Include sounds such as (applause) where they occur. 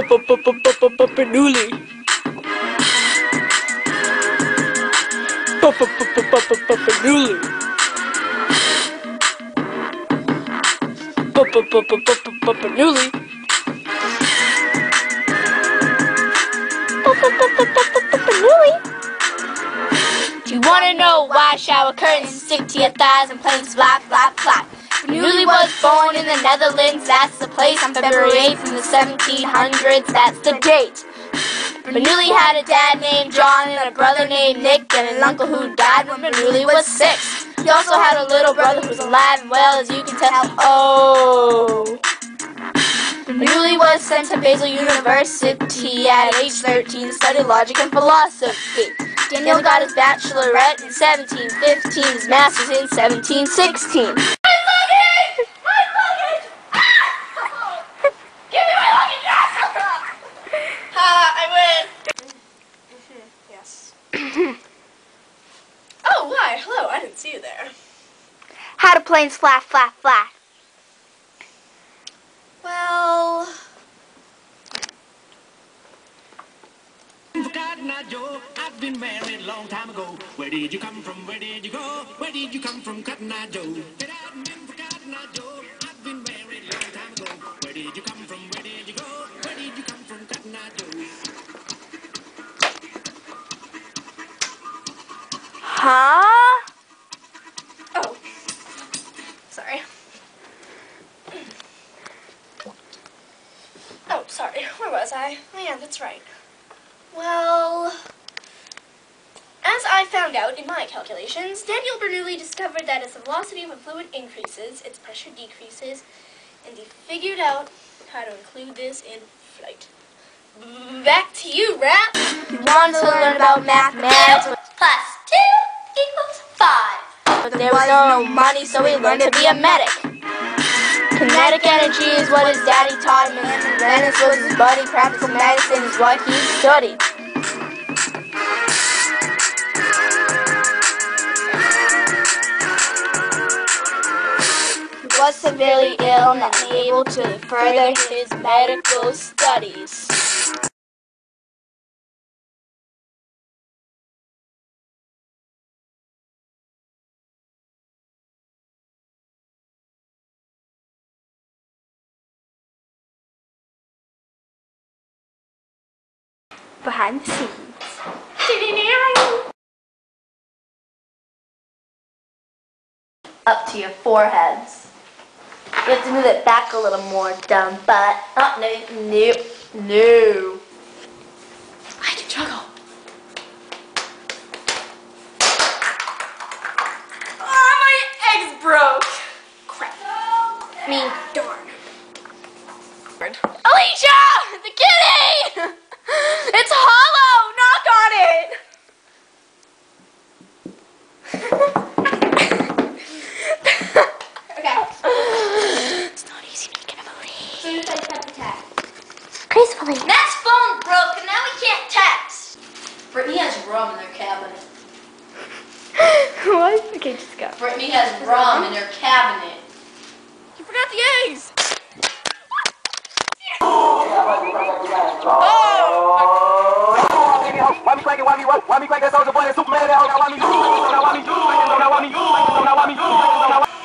Bernoulli. Bernoulli. Bernoulli. Do you want to know why shower curtains stick to your thighs and planes flap, flap, flap? Bernoulli was born in the Netherlands, that's the place, on February 8th in the 1700s, that's the date. Bernoulli had a dad named John and a brother named Nick and an uncle who died when Bernoulli was six. He also had a little brother who's alive and well, as you can tell. Oh. Bernoulli was sent to Basel University at age 13 to study logic and philosophy. Daniel got his baccalaureate in 1715, his master's in 1716. (laughs) oh, why? Hello, I didn't see you there. How do planes fly, fly, fly? Well, For Cotton Eye Joe, I've been married a long time ago. Where did you come from? Where did you go? Where did you come from, Cotton Eye Joe? Huh? oh. Sorry. Oh, sorry. Where was I? Oh, yeah, that's right. Well, as I found out in my calculations, Daniel Bernoulli discovered that as the velocity of a fluid increases, its pressure decreases, and he figured out how to include this in flight. Back to you, Rap. You want to learn about mathematics? Plus there was no money, so he learned to be a medic. Kinetic energy is what his daddy taught him, and was his buddy. Practical medicine is what he studied. He was severely ill and unable to further his medical studies. Behind the scenes. Up to your foreheads. You have to move it back a little more, dumb butt. Oh, no, no, no. I can juggle. Oh, my eggs broke. Crap. Oh, Me. Darn. Alicia! The kitty! (laughs) It's hollow! Knock on it! (laughs) Okay. It's not easy making a movie. As soon as I cut the tag. Gracefully. Matt's phone broke and now we can't text. Brittany has rum in their cabinet. (laughs) what? Okay, just go. Brittany has rum in her cabinet. You forgot the eggs. (laughs) Oh! Why me crank it, why me what? Why me crank that Soulja Boy, Superman, that hoe, now why me do? Now why me do? Now why me do? Now why me do? Now why me do?